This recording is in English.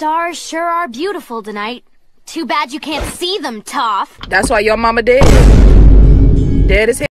stars sure are beautiful tonight. Too bad you can't see them, Toph. That's why your mama dead. Dead as hell.